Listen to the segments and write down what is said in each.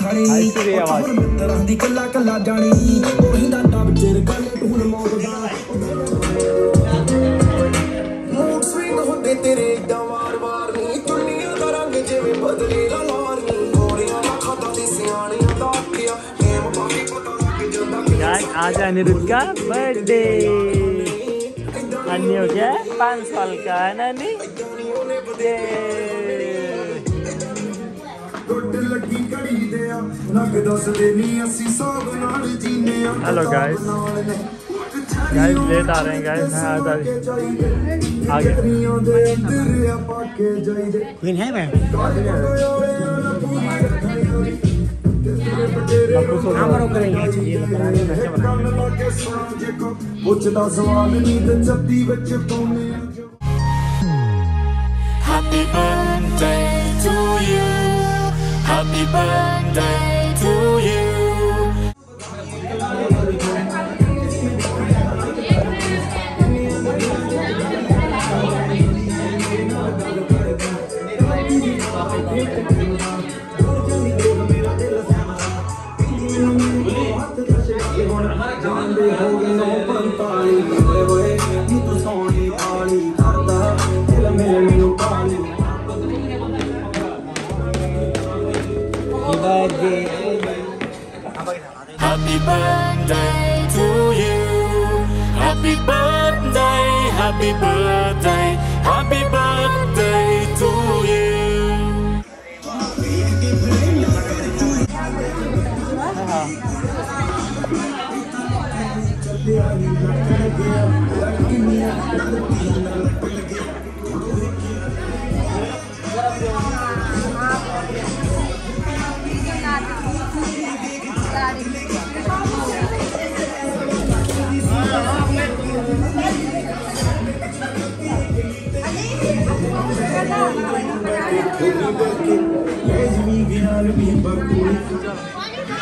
ਥਾਣੀ ਤੇਰੀ ਆਵਾਜ਼। ਹੋਰ ਮਿੱਤਰਾਂ ਦੀ ਕੱਲਾ ਕੱਲਾ ਜਾਣੀ ਉਹੀ ਦਾ ਡੱਬ ਚਿਰ ਗੱਲ ਢੂਲ ਮੌਤ ਦਾ ਮੂਡ ਸਵਿੰਗ ਹੁੰਦੇ ਤੇਰੇ ਏਦਾਂ ਵਾਰ ਵਾਰ ਨੀ ਚੁੰਨੀਆਂ ਦਾ ਰੰਗ ਜਿਵੇਂ ਬਦਲੇ ਦਾ ਲਾਰ ਨੀ ਗੋਰੀਆਂ ਦਾ ਖਾਤਾ ਦੀ ਸਿਆਣਿਆਂ ਦਾ ਆਖਿਆ ਗੇਮ ਪਾ ਕੇ ਪਤਾ ਲੱਗ ਜਾਂਦਾ ਕਿ गाइस आज है अनिरुद्ध का बर्थडे अन्य हो गया है पाँच साल का है ना अन्नी ਲੱਗੀ ਘੜੀ ਦੇ ਆ ਲੱਗ ਦੱਸਦੇ ਨਹੀਂ ਅਸੀਂ ਸੌਗ ਨਾਲ ਜੀਨੇ ਆ Hello, guys. गाइस लेट आ रहे हैं गाइस मैं आता आगे Queen Heaven. ਹਮਾਰੋ करेंगे ये बनाने में क्या ਪੁੱਛਦਾ ਸਵਾਲ ਨਹੀਂ ਤੇ ਚੱਤੀ ਵਿੱਚ ਪਾਉਨੇ ਆ Happy birthday to you. Happy birthday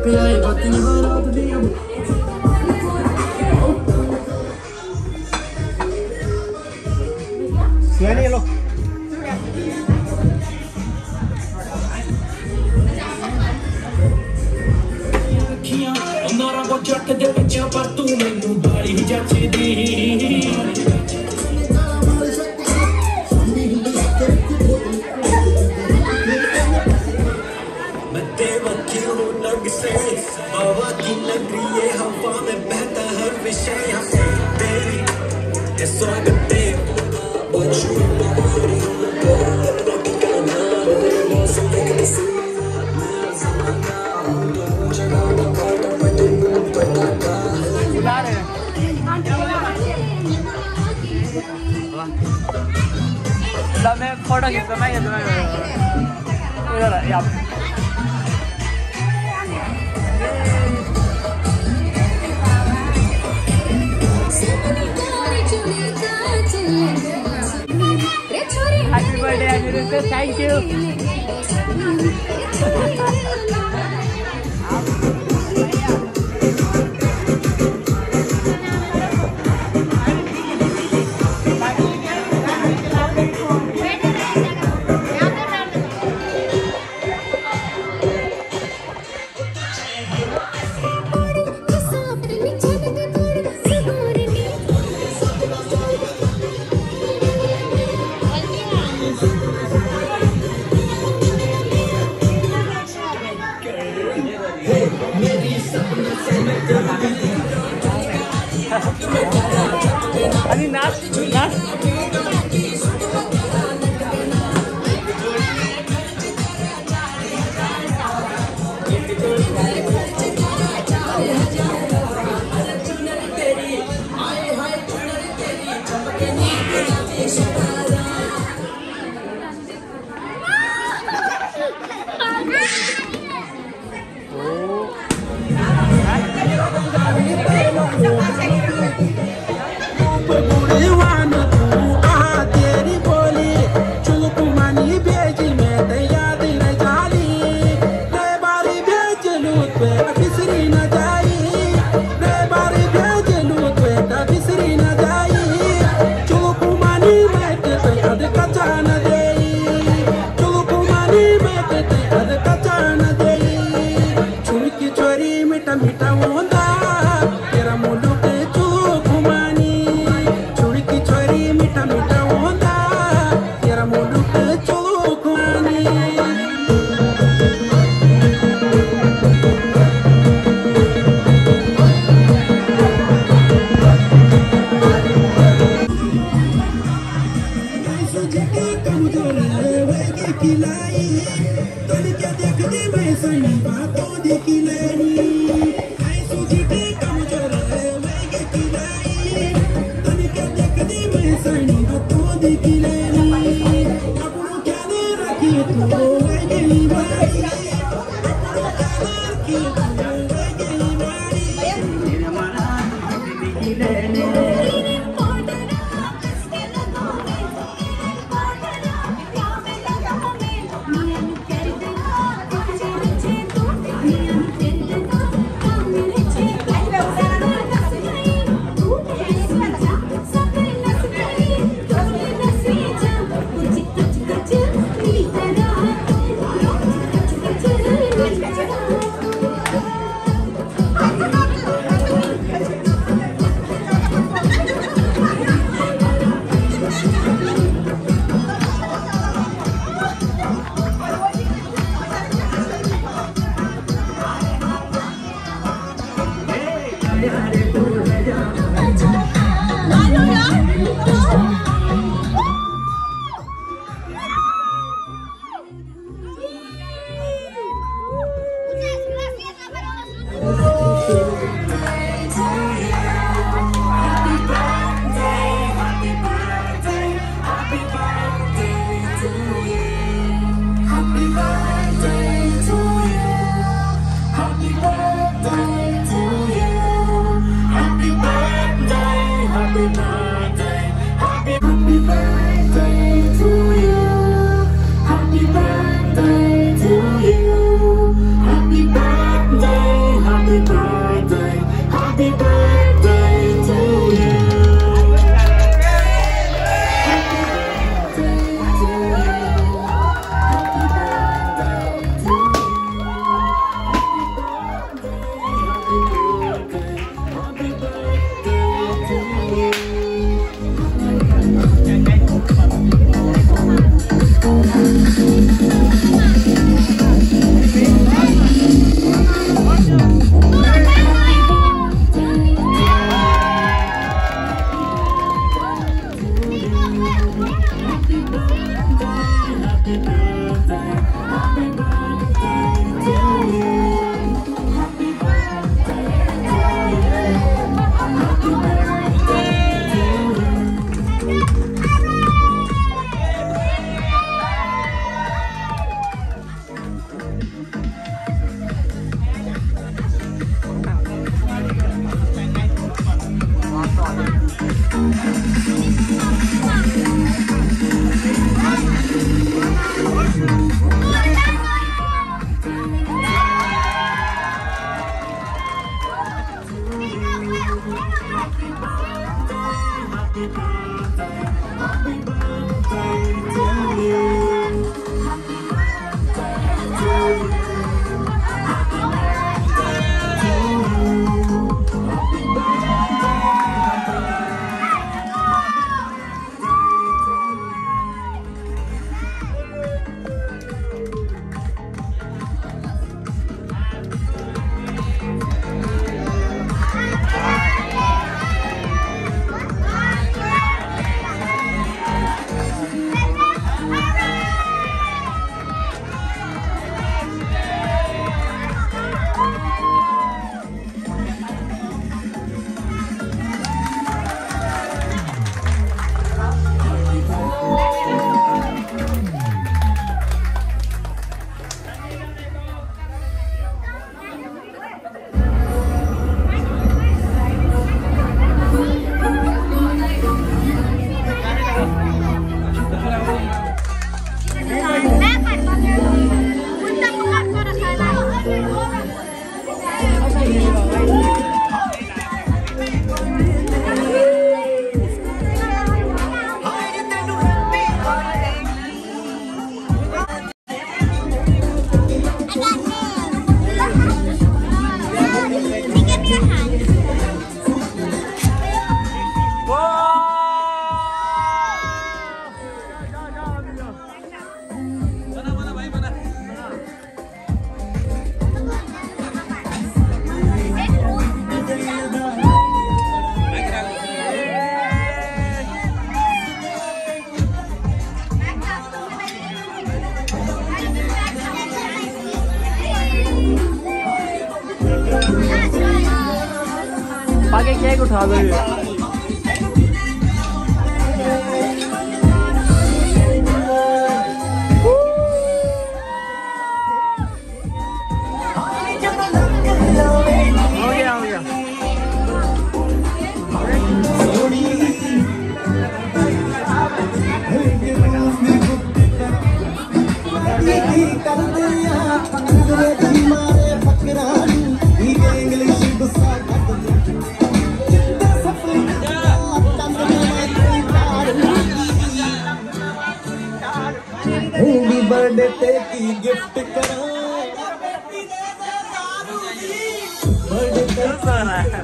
ਸੀਤੇ ਟਾਪੇ ਆਏ ਬੱਤੀਆਂ ਰਾਤ ਦੀਆਂ सुहानी लो ਅੱਖੀਆਂ ਅੰਨਾਰਾ ਕੋ ਚੱਕ ਦੇ ਵਿੱਚ ਪਰ ਤੂੰ ਮੈਨੂੰ ਬਾਲੀ ਜੱਚਦੀ मैं फ़ोटो खींचता मैं खींचता Thank you. I'll Yeah.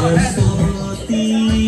这是我的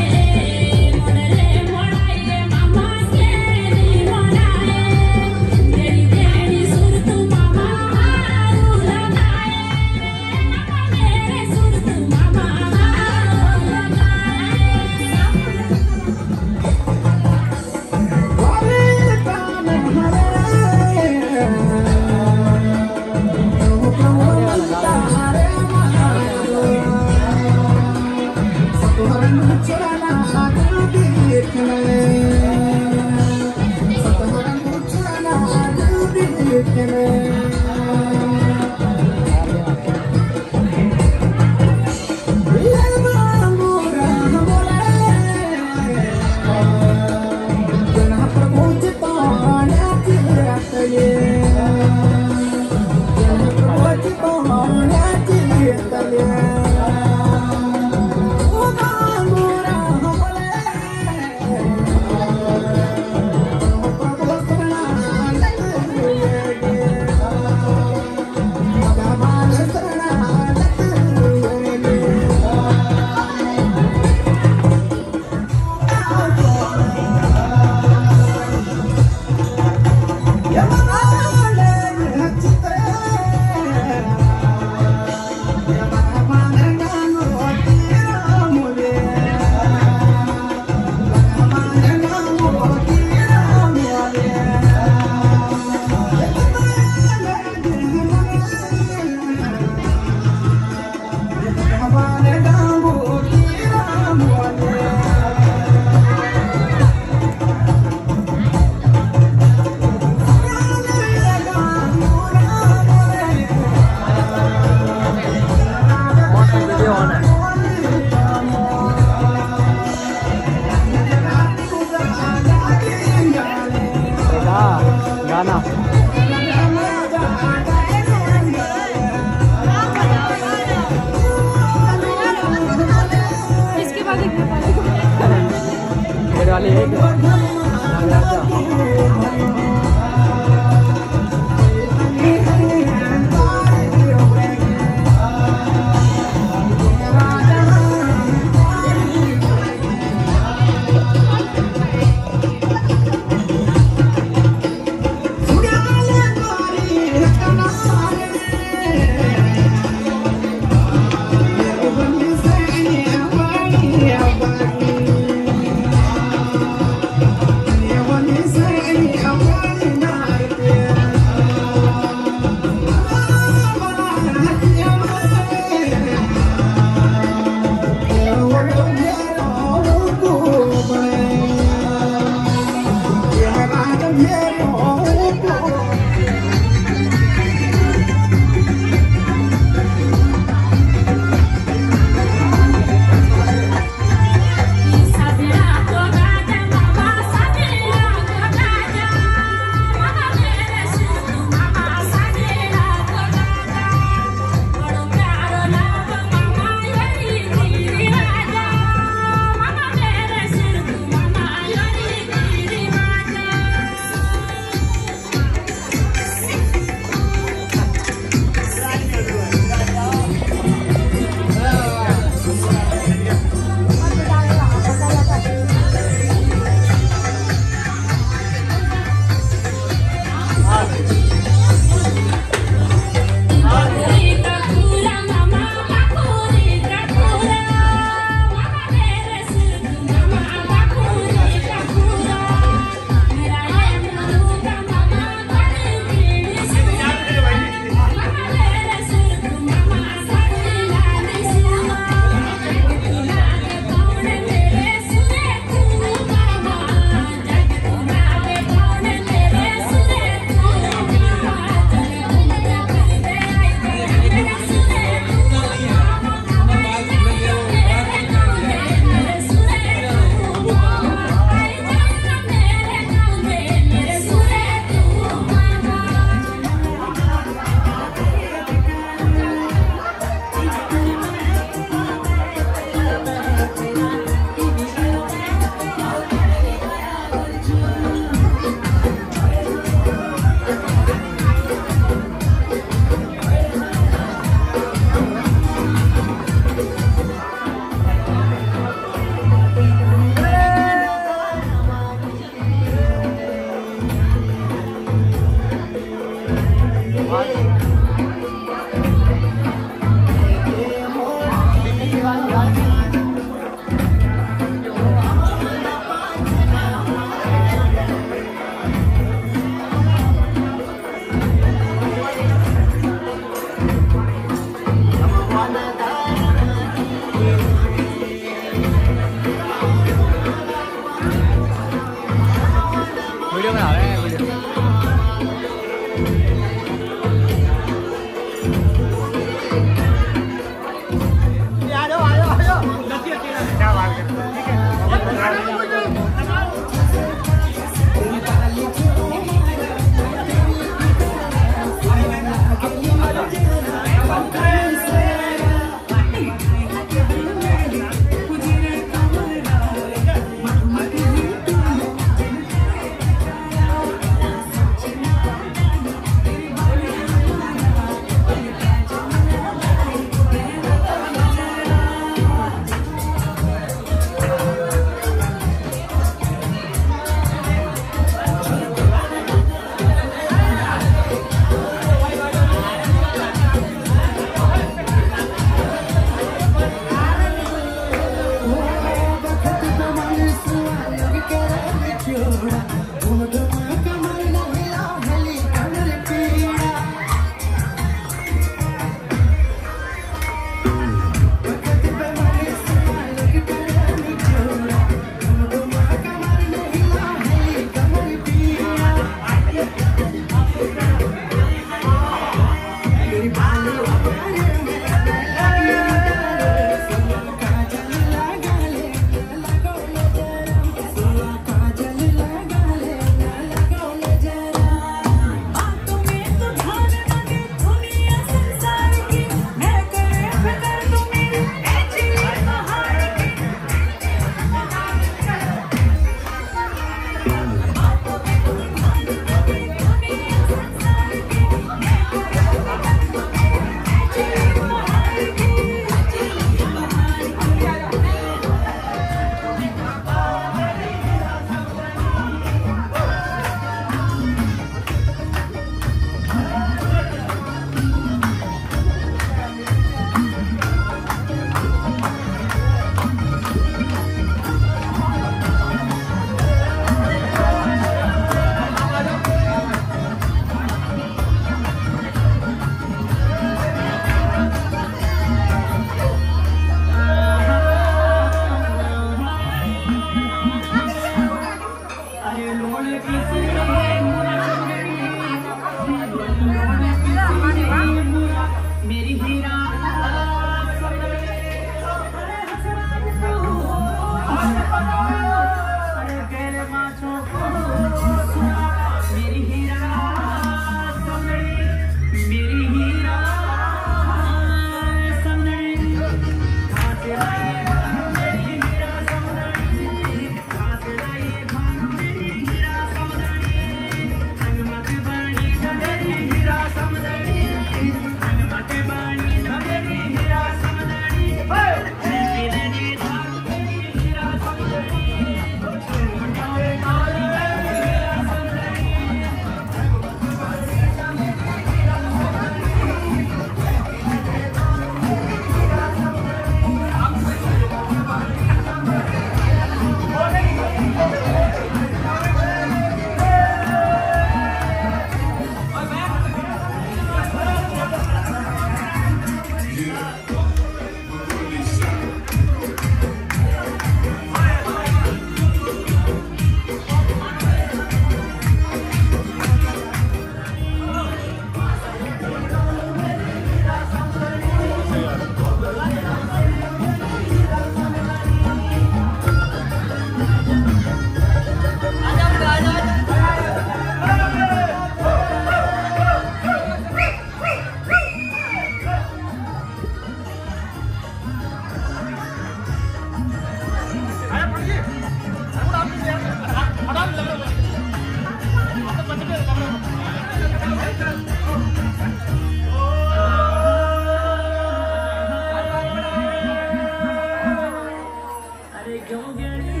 अरे क्यों गली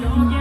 क्यों गली